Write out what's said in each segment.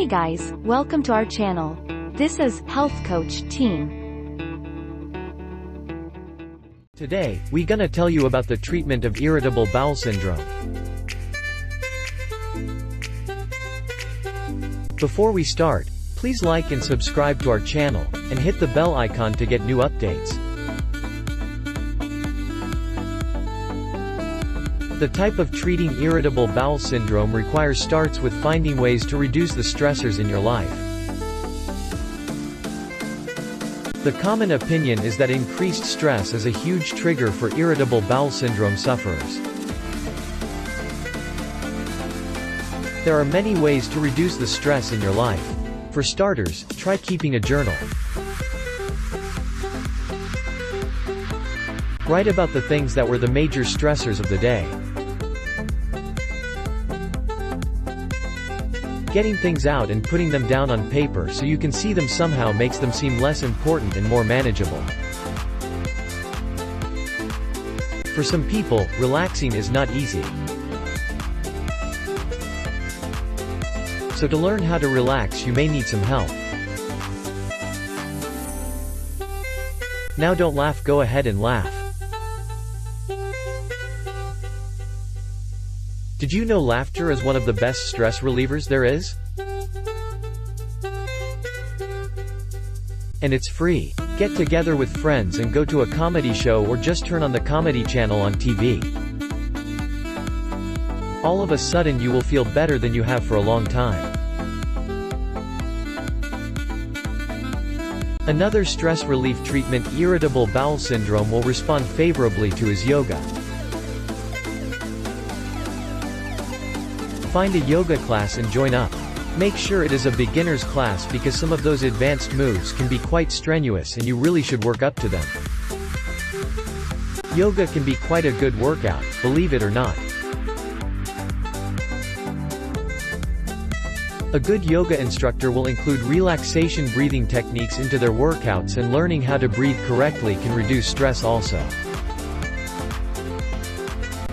Hey guys, welcome to our channel. This is Health Coach Team. Today, we gonna tell you about the treatment of irritable bowel syndrome. Before we start, please like and subscribe to our channel, and hit the bell icon to get new updates. The type of treating irritable bowel syndrome requires starts with finding ways to reduce the stressors in your life. The common opinion is that increased stress is a huge trigger for irritable bowel syndrome sufferers. There are many ways to reduce the stress in your life. For starters, try keeping a journal. Write about the things that were the major stressors of the day. Getting things out and putting them down on paper so you can see them somehow makes them seem less important and more manageable. For some people, relaxing is not easy. So to learn how to relax you may need some help. Now don't laugh go ahead and laugh. Did you know laughter is one of the best stress relievers there is? And it's free. Get together with friends and go to a comedy show or just turn on the comedy channel on TV. All of a sudden you will feel better than you have for a long time. Another stress relief treatment irritable bowel syndrome will respond favorably to is yoga. Find a yoga class and join up. Make sure it is a beginner's class because some of those advanced moves can be quite strenuous and you really should work up to them. Yoga can be quite a good workout, believe it or not. A good yoga instructor will include relaxation breathing techniques into their workouts and learning how to breathe correctly can reduce stress also.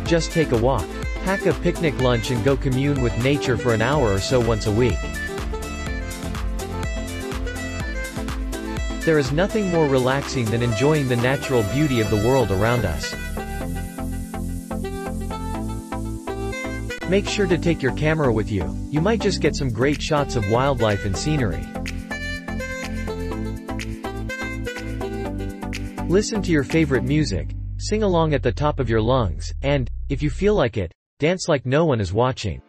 Just take a walk. Pack a picnic lunch and go commune with nature for an hour or so once a week. There is nothing more relaxing than enjoying the natural beauty of the world around us. Make sure to take your camera with you, you might just get some great shots of wildlife and scenery. Listen to your favorite music, sing along at the top of your lungs, and, if you feel like it, Dance like no one is watching.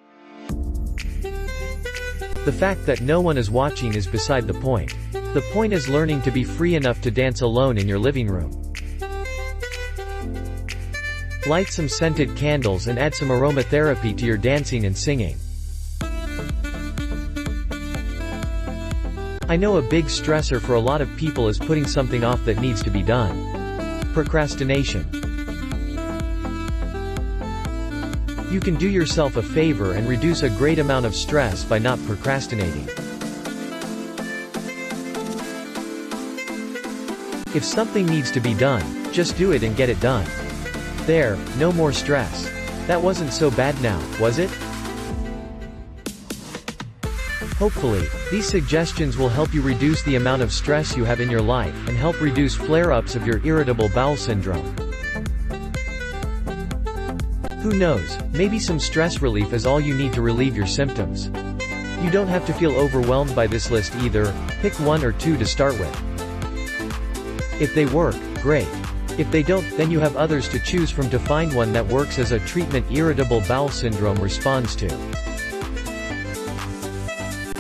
The fact that no one is watching is beside the point. The point is learning to be free enough to dance alone in your living room. Light some scented candles and add some aromatherapy to your dancing and singing. I know a big stressor for a lot of people is putting something off that needs to be done. Procrastination. You can do yourself a favor and reduce a great amount of stress by not procrastinating. If something needs to be done, just do it and get it done. There, no more stress. That wasn't so bad now, was it? Hopefully, these suggestions will help you reduce the amount of stress you have in your life and help reduce flare-ups of your irritable bowel syndrome. Who knows, maybe some stress relief is all you need to relieve your symptoms. You don't have to feel overwhelmed by this list either, pick one or two to start with. If they work, great. If they don't, then you have others to choose from to find one that works as a treatment irritable bowel syndrome responds to.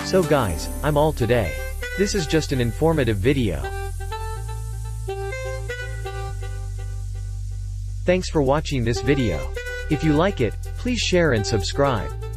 So guys, I'm all today. This is just an informative video. Thanks for watching this video. If you like it, please share and subscribe.